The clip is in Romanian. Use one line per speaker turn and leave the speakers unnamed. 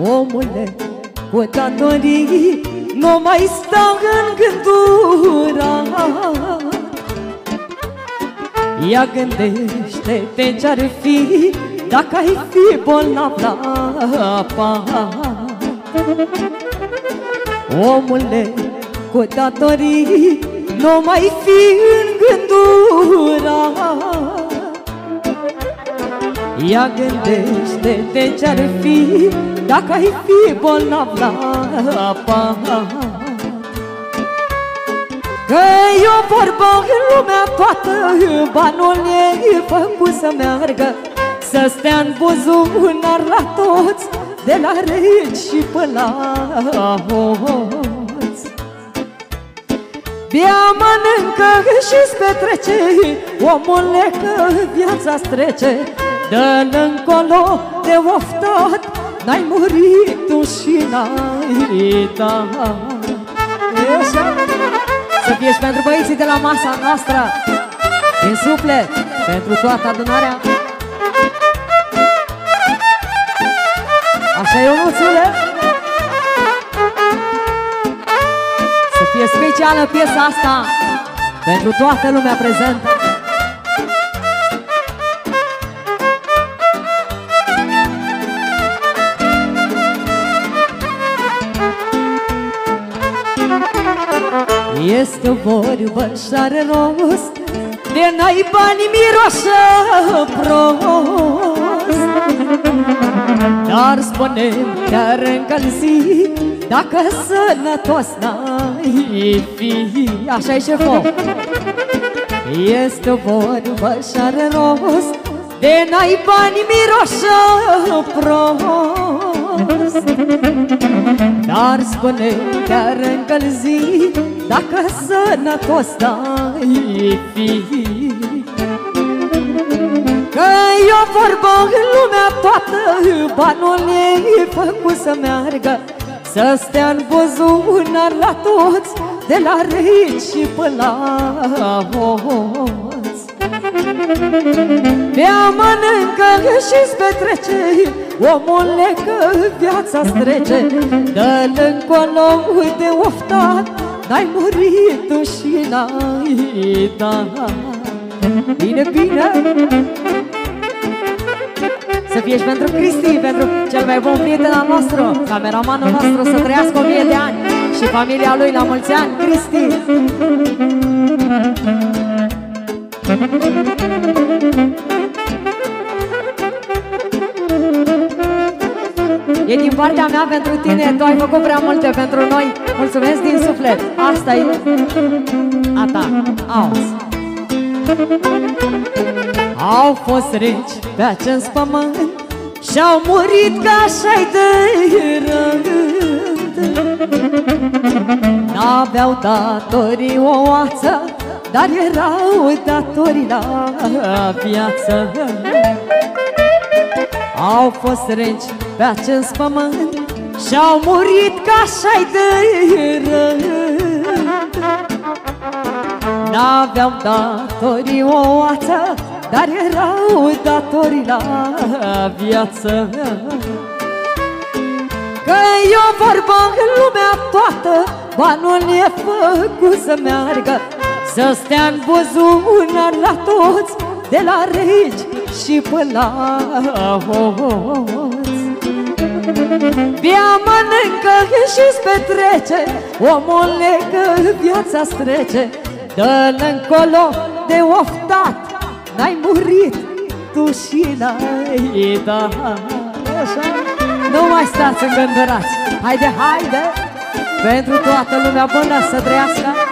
Omule, cu datorii Nu mai stau în gândura. Ia gândește-te ce-ar fi Dacă ai fi bolnav la pat Omule, cu datorii Nu mai fi în gândura. Ia gândește-te ce-ar fi Dacă ai fi bolnav la pat Că e o vorbă în lumea toată Banul e făcut să meargă. Să stea în buzunar la toți De la regi și până la hoți. Bia mănâncă și-ți petrece Omule că viața strece. Dă-l încolo de oftat N-ai murit tu și n-ai dat. Să fie și pentru băieții de la masa noastră Din suflet Pentru toată adunarea. Așa e, omuțule Să fie specială piesa asta Pentru toată lumea prezentă Este o vorbă și are rost De n-ai bani miroasă prost. Dar spune te-ar încălzi Dacă sănătos n-ai fi. Așa-i șefo Este o vorbă și are rost De n-ai bani miroasă prost Dar spune te-ar încălzi Dacă sănătos n-ai fi. Că e o vorbă în lumea toată Banul e făcut să meargă Să stea în buzunar la toți De la regi și până la hoți Bea mănâncă și-ți petrece Omule că viața strece. Dă-l încolo de oftat N-ai murit tu și n-ai dat. Bine, bine. Să fie și pentru Cristi, pentru cel mai bun prieten al nostru Cameramanul nostru să trăiască o mie de ani Și familia lui la mulți ani, Cristi E din partea mea pentru tine, tu ai făcut prea multe pentru noi. Mulțumesc din suflet, asta e. A ta, auzi Au fost regi pe acest pământ Și-au murit ca așa-i de rând. N-aveau datorii o oață Dar erau datorii la viață. Au fost regi pe acest pământ Și-au murit ca așa-i de rând N-aveau datorii o oață Dar erau datorii la viață. Că e o vorbă în lumea toată Banul e făcut să meargă Să stea în buzunar la toți De la regi și până la hoți. Bia mănâncă și-ți petrece Omule că viața strece Dă-l încolo de oftat N-ai murit tu și n-ai dat. Așa? Nu mai stați îngândurați Haide, haide Pentru toată lumea bună să trăiască